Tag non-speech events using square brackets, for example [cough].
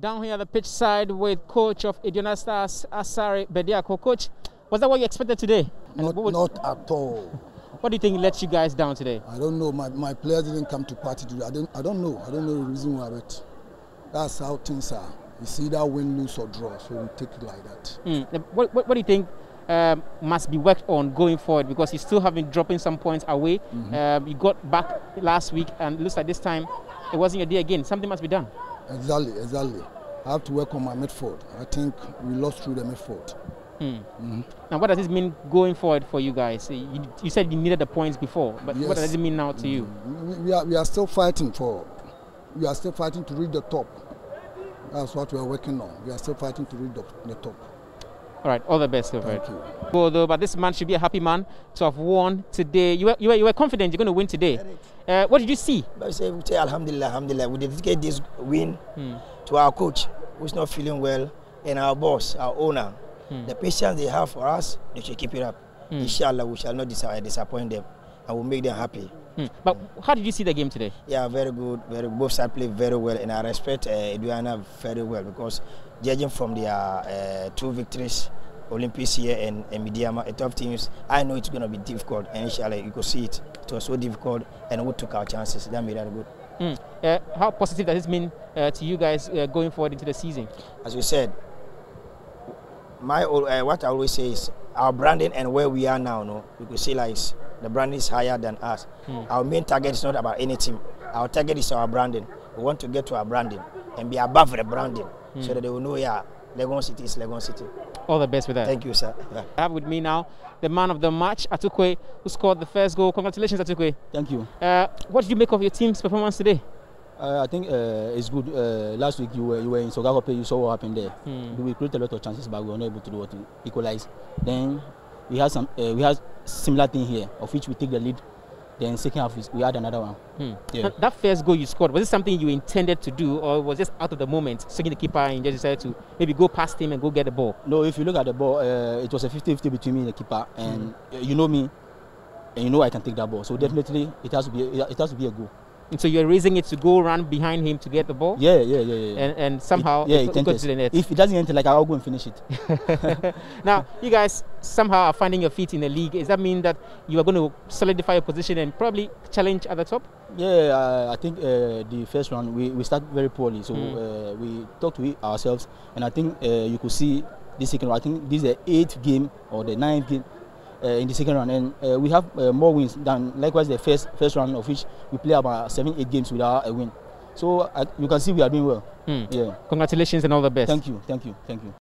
down here at the pitch side with coach of Aduana Stars, Asari Bediako. Coach, was that what you expected today? Not, not at all. What do you think let you guys down today? I don't know. My, my players didn't come to party today. I don't, I don't know. I don't know the reason why, but that's how things are. It's either win, lose, or draw. So we take it like that. Mm. What, what, what, do you think um, must be worked on going forward? Because you still have been dropping some points away. Mm -hmm. um, you got back last week, and looks like this time it wasn't your day again. Something must be done. Exactly, exactly. I have to work on my midfield. I think we lost through the midfield. Mm -hmm. Now, what does this mean going forward for you guys? You, you said you needed the points before, but yes. what does it mean now to you? We, we, are, we are still fighting for. We are still fighting to reach the top. That's what we are working on. We are still fighting to reach the, the top. All right, all the best, Wilfred. Thank you. Although, but this man should be a happy man to have won today. You were, you were, you were confident you're going to win today. Uh, what did you see? I say, say Alhamdulillah, Alhamdulillah. We dedicate this win hmm. to our coach, who's not feeling well, and our boss, our owner. Hmm. The patience they have for us, they should keep it up. Hmm. Inshallah, we shall not disappoint them, and we'll make them happy. Hmm. But how did you see the game today? Yeah, very good. Very both sides played very well, and I respect uh, Aduana very well because judging from their uh, two victories, Olympics here and, and Medeama, a tough teams, I know it's going to be difficult, and inshallah you could see it. It was so difficult, and we took our chances. That made it good. Mm. Uh, how positive does this mean uh, to you guys uh, going forward into the season? As we said, my uh, what I always say is our branding and where we are now. No, you could see like the brand is higher than us. Mm. Our main target is not about any team. Our target is our branding. We want to get to our branding and be above the branding mm. so that they will know, yeah, Legon City is Legon City. All the best with that. Thank you, sir. Yeah. I have with me now the man of the match, Atukwe, who scored the first goal. Congratulations, Atukwe. Thank you. Uh, what did you make of your team's performance today? Uh, I think uh, it's good. Uh, last week you were you were in Sogakope, you saw what happened there. Hmm. We created a lot of chances, but we were not able to do what to equalize. Then we had some uh, we had similar thing here, of which we take the lead. Then second half we had another one. Hmm. Yeah. That first goal you scored was it something you intended to do, or was just out of the moment, seeing the keeper and just decided to maybe go past him and go get the ball? No, if you look at the ball, uh, it was a 50-50 between me and the keeper, and hmm. you know me, and you know I can take that ball. So definitely it has to be it has to be a goal. And so you're raising it to go run behind him to get the ball? Yeah, yeah, yeah. yeah. And, and somehow it, yeah, it, it goes to the net. If it doesn't enter, like I'll go and finish it. [laughs] now, you guys somehow are finding your feet in the league. Does that mean that you are going to solidify your position and probably challenge at the top? Yeah, uh, I think uh, the first round we, we started very poorly. So mm. uh, we talked to ourselves, and I think uh, you could see this second round. I think this is the eighth game or the ninth game in the second round, and uh, we have uh, more wins than likewise the first first round of which we play about seven eight games without a win. So you can see we are doing well. Mm. Yeah. Congratulations and all the best. Thank you, thank you, thank you.